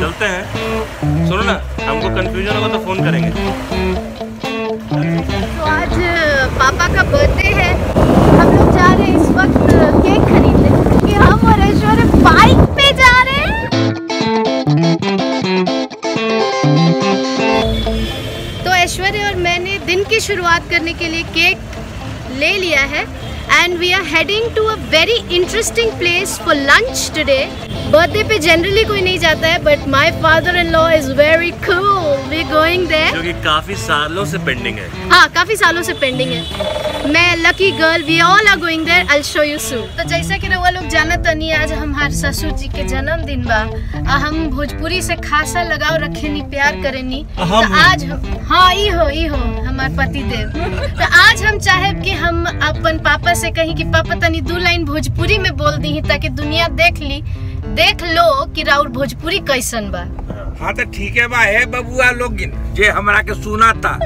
चलते हैं। सुनो ना, हमको कंफ्यूजन होगा तो फ़ोन करेंगे। तो आज, पापा का बर्थडे है। हम लोग जा रहे हैं इस वक्त केक खरीदने। क्योंकि हम और ऐश्वर्य बाइक पे जा रहे हैं। तो ऐश्वर्य और मैंने दिन की शुरुआत करने के लिए केक ले लिया है। And we are heading to a very interesting place for lunch today birthday पे जनरली कोई नहीं जाता है but my father in law is very cool we going there जो कि काफ़ी सालों से पेंडिंग है। हाँ काफ़ी सालों से पेंडिंग है। मैं lucky girl we all are going there I show you soon तो जैसा कि रउआ लोग जानत तनी आज हमार ससुर जी के जन्मदिन बा। आ हम भोजपुरी से खासा लगाव रखेनी प्यार करेनी। तो आज हाँ ई हो ई हो हमार पति देव तो आज हम चाहे कि हम अपन पापा से कहीं कि पापा तनी दो लाइन भोजपुरी में बोल दी ताकि दुनिया देख ली। देख लो कि राउर भोजपुरी कैसन बा। हाँ तो ठीक है बा हे बबुआ लोग जे हमरा के सुना था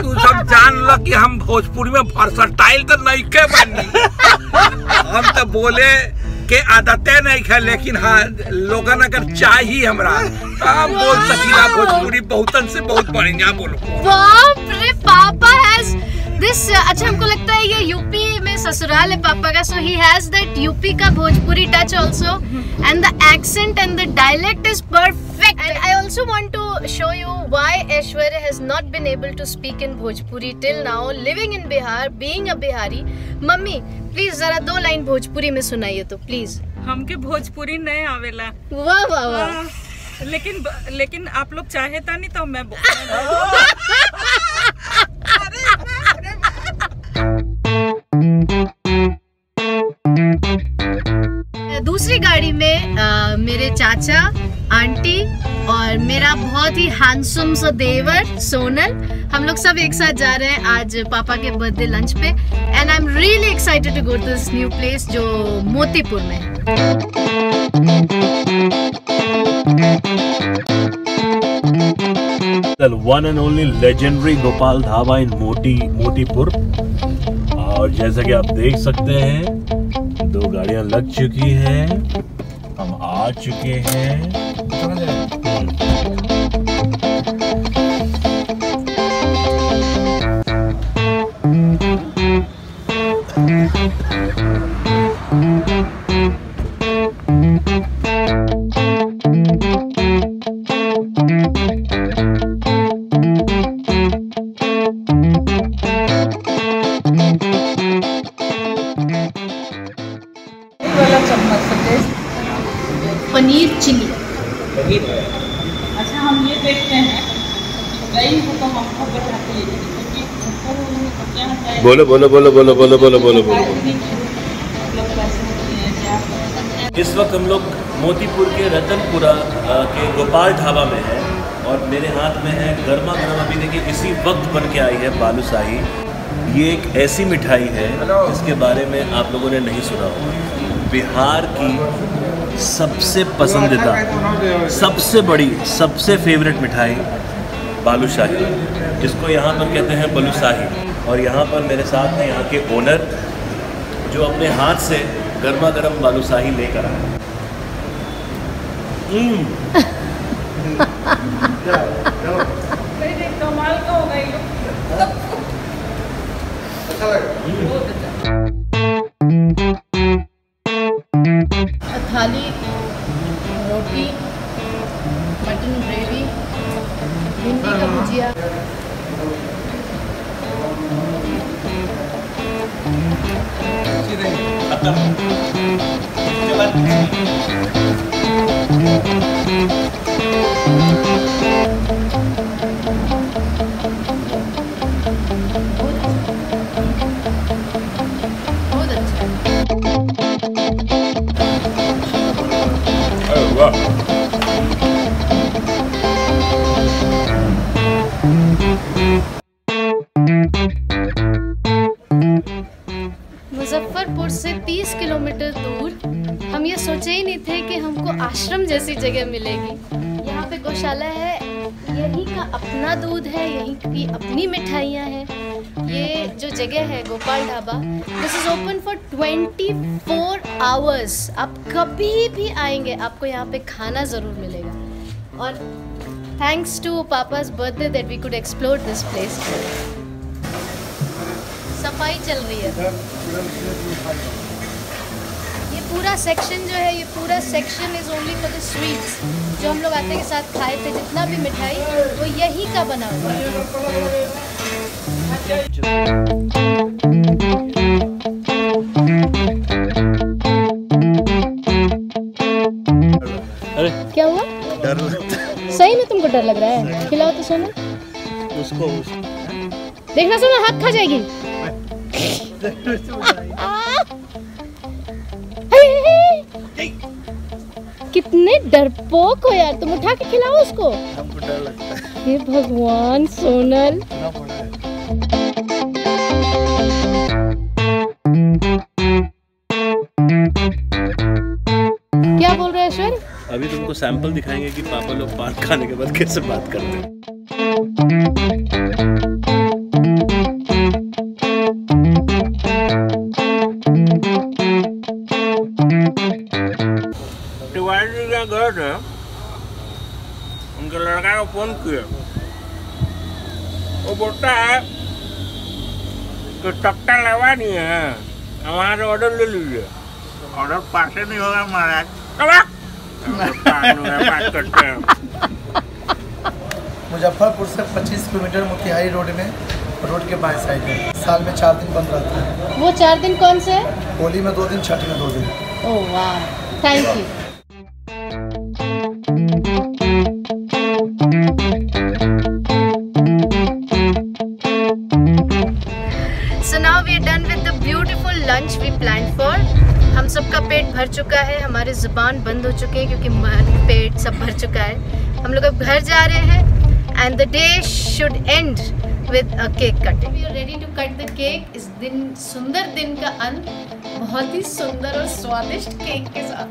तू सब जान ल कि हम भोजपुरी में वर्सटाइल तो नहीं के बनी। हम तो बोले के आदतें नहीं है लेकिन हाँ लोगन अगर चाहिए हमरा तो हम बोल सकीला भोजपुरी बहुतन से बहुत बढ़िया बोलो बाप रे पापा हैज़ दिस अच्छा हमको लगता है ये यूपी में ससुराल है पापा का so he has that UP का Bhojpuri touch also and the accent and the dialect is perfect and I also want to show you why Aishwarya has not been able to speak in Bhojpuri till now living in Bihar being a Bihari mummy please जरा दो line Bhojpuri में सुनाइए तो please हमके भोजपुरी नहीं आवेला। वाह वाह वाह। लेकिन लेकिन आप लोग चाहे था नहीं तो मैं दूसरी गाड़ी में अ, मेरे चाचा आंटी और मेरा बहुत ही हैंडसम सा देवर सोनल हम लोग सब एक साथ जा रहे हैं आज पापा के बर्थडे लंच पे। And I am really excited to go to this new place जो मोतीपुर में है। One and only legendary Gopal Dhaba in मोटी मोतीपुर और जैसा कि आप देख सकते हैं गाड़ियाँ लग चुकी हैं हम आ चुके हैं। चम्मच से टेस्ट पनीर चिली। अच्छा हम ये देखते हैं। को तो हमको बताते हैं क्योंकि है बोलो बोलो बोलो बोलो बोलो बोलो बोलो बोलो। मतलब इस वक्त हम लोग मोतीपुर के रतनपुरा के गोपाल ढाबा में हैं और मेरे हाथ में है गर्मा गर्म अभी देखिए इसी वक्त बन के आई है बालूशाही ये एक ऐसी मिठाई है जिसके बारे में आप लोगों ने नहीं सुना होगा। बिहार की सबसे पसंदीदा सबसे बड़ी सबसे फेवरेट मिठाई बालूशाही जिसको यहाँ पर कहते हैं बलूशाही और यहाँ पर मेरे साथ हैं यहाँ के ओनर जो अपने हाथ से गर्मा गर्म बालूशाही लेकर आए। हम्म, कमाल रोटी मटन ग्रेवी भिंडी का भुजिया। बहुत मुजफ्फरपुर से 30 किलोमीटर दूर, हम ये सोचे ही नहीं थे कि हमको आश्रम जैसी जगह मिलेगी। यहाँ पे गौशाला है, यहीं का अपना दूध है, यहीं की अपनी मिठाइयाँ हैं। ये जो जगह है, Gopal Dhaba this is open for 24 hours आप कभी भी आएँगे, आपको यहाँ पे खाना ज़रूर मिलेगा। और thanks to पापा's birthday that we could explore this place सफ़ाई चल रही है। ये पूरा सेक्शन जो है, ये पूरा section is only for the sweets जो हम लोग आते के साथ खाए थे, जितना भी मिठाई, वो यही का बना हुआ है। अरे क्या हुआ डर लगता सही में तुमको डर लग रहा है खिलाओ तो सोना उसको देखना सोना हाथ खा जाएगी कितने डरपोक हो यार तुम उठा के खिलाओ उसको। हमको डर लगता है। हे भगवान सोनल। क्या बोल रहे हैं अभी तुमको सैंपल दिखाएँगे कि पापा लोग पान खाने के बाद कैसे बात करते हैं। तिवारी जी गए थे उनके लड़का को फ़ोन किए वो बोलता है कि टक्का लगा दिए हैं वहाँ से ऑर्डर ले लीजिए ऑर्डर पास नहीं होगा महाराज मुजफ्फरपुर से 25 किलोमीटर मोतिहारी रोड में रोड के बाएँ साइड है साल में चार दिन बंद रहता है। वो चार दिन कौन से? होली में दो दिन छठ में दो दिन। ओह वाह। थैंक यू चुका है हमारे ज़ुबान बंद हो चुके हैं क्योंकि पेट सब भर चुका है। हम लोग अब घर जा रहे हैं and the day should end with a cake cutting we are ready to cut the cake इस दिन सुंदर दिन का अंत बहुत ही सुंदर और स्वादिष्ट केक के साथ।